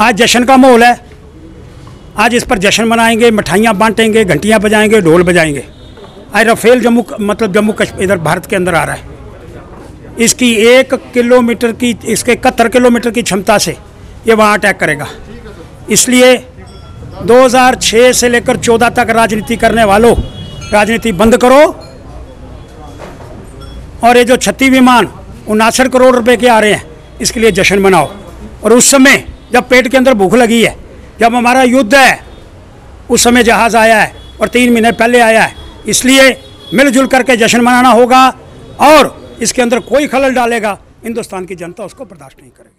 आज जश्न का माहौल है। आज इस पर जश्न मनाएँगे, मिठाइयाँ बांटेंगे, घंटियाँ बजाएँगे, ढोल बजाएँगे। आज रफेल जम्मू मतलब जम्मू कश्मीर, इधर भारत के अंदर आ रहा है। इसकी एक किलोमीटर की, इसके इकहत्तर किलोमीटर की क्षमता से ये वहाँ अटैक करेगा। इसलिए 2006 से लेकर 14 तक राजनीति करने वालों, राजनीति बंद करो। और ये जो छत्ती विमान, उनासठ करोड़ रुपए के आ रहे हैं, इसके लिए जश्न मनाओ। और उस समय जब पेट के अंदर भूख लगी है, जब हमारा युद्ध है, उस समय जहाज़ आया है और तीन महीने पहले आया है। इसलिए मिलजुल करके जश्न मनाना होगा और इसके अंदर कोई खलल डालेगा, हिंदुस्तान की जनता उसको बर्दाश्त नहीं करेगी।